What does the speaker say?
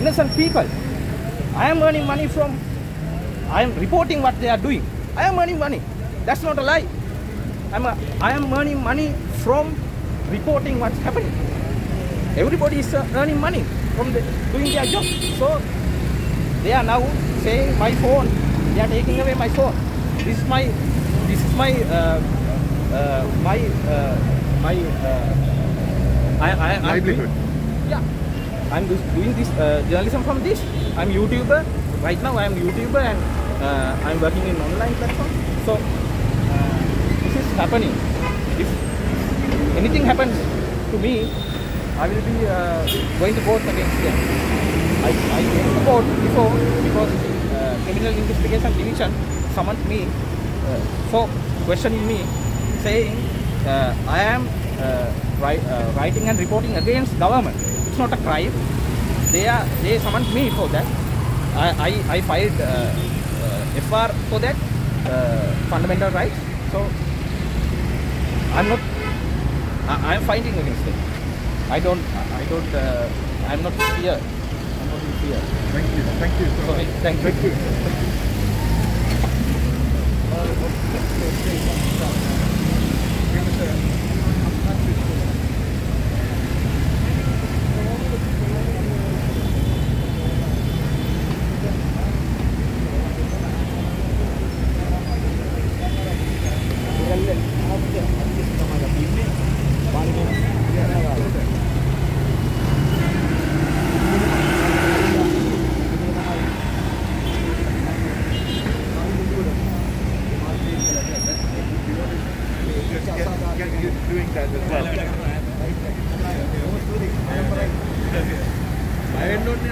innocent people. I am earning money from, I am reporting what they are doing. I am earning money. That's not a lie. I'm a, I am earning money from reporting what's happening. Everybody is uh, earning money from the, doing their job. So they are now saying my phone. They are taking away my phone. This is my, this is my, uh, uh, my, uh, my. Uh, I, I, Livelihood. Yeah, I'm just doing this uh, journalism from this. I'm YouTuber. Right now, I'm YouTuber and uh, I'm working in online platform. So uh, this is happening. If anything happens to me, I will be uh, going to court against them. I, I went to court before because uh, criminal investigation division summoned me for questioning me, saying I am write, writing and reporting against government. Not a crime. They are they summoned me for that. I I, I filed uh, uh, FR for that uh, fundamental rights. So I'm not. I, I'm fighting against it. I don't. I don't. Uh, I'm not fear. I'm not in fear. Thank you. Thank you. so. Thank you. Thank you. you're, you're doing that as well. I don't know if you